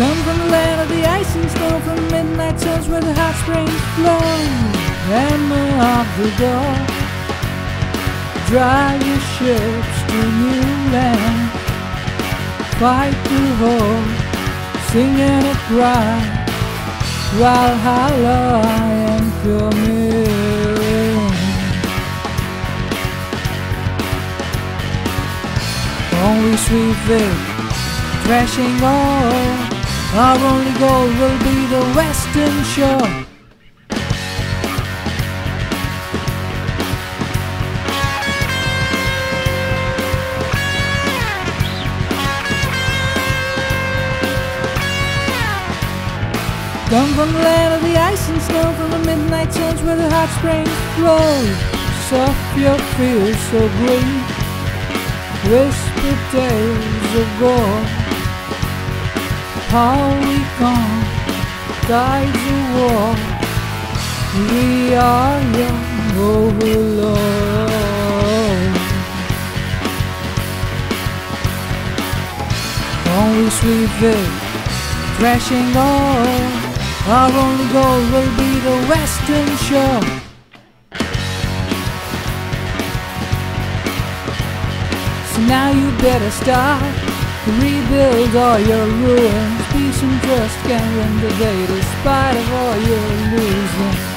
Come from the land of the ice and snow, from midnight suns where the hot springs flow. Hammer of the door, drive your ships to new land. Fight the war, sing and a cry, while hollow I am coming. Only sweet Vic, thrashing all. Our only goal will be the western shore. Come from the land of the ice and snow, from the midnight suns where the hot springs flow. Soft your fears so great, whisper tales of gore. How we come, guides the war. We are young overlords. Only sweet Vic, thrashing all. Our only goal will be the western shore. So now you better start to rebuild all your ruins. Peace and trust can win the day despite of all your losing.